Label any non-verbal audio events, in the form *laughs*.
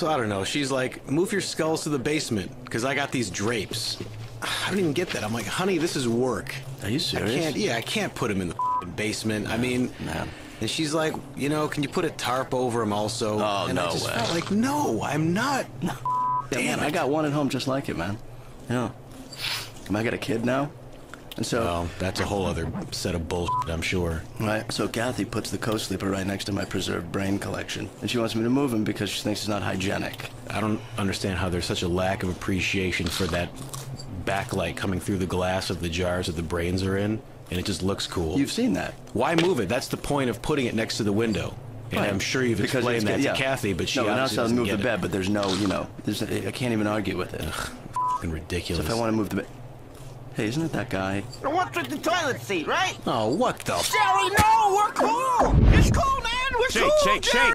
So I don't know. She's like, move your skulls to the basement because I got these drapes. *sighs* I don't even get that. I'm like, honey, this is work. Are you serious? I can't. Yeah, I can't put him in the basement. I mean, man. And she's like, you know, can you put a tarp over him also? Oh, and I no just way. felt like, no, I'm not. *laughs* Yeah, Damn man, I got one at home just like it, man. Yeah. And I got a kid now. And so, Well, that's a whole other set of bullshit, I'm sure. right, so Kathy puts the co-sleeper right next to my preserved brain collection. And she wants me to move him because she thinks it's not hygienic. I don't understand how there's such a lack of appreciation for that backlight coming through the glass of the jars that the brains are in, and it just looks cool. You've seen that. Why move it? That's the point of putting it next to the window. And Right. I'm sure you've Because explained that yeah. to Kathy, but she No, obviously doesn't move the it. bed, but there's no, you know, there's, I can't even argue with it. Fucking ridiculous. So if I want to move the bed. Hey, isn't it that guy? The one with the toilet seat, right? Oh, what the? F- Jerry, no, we're cool. It's cool, man. We're Shake, cool. shake, Jerry. shake.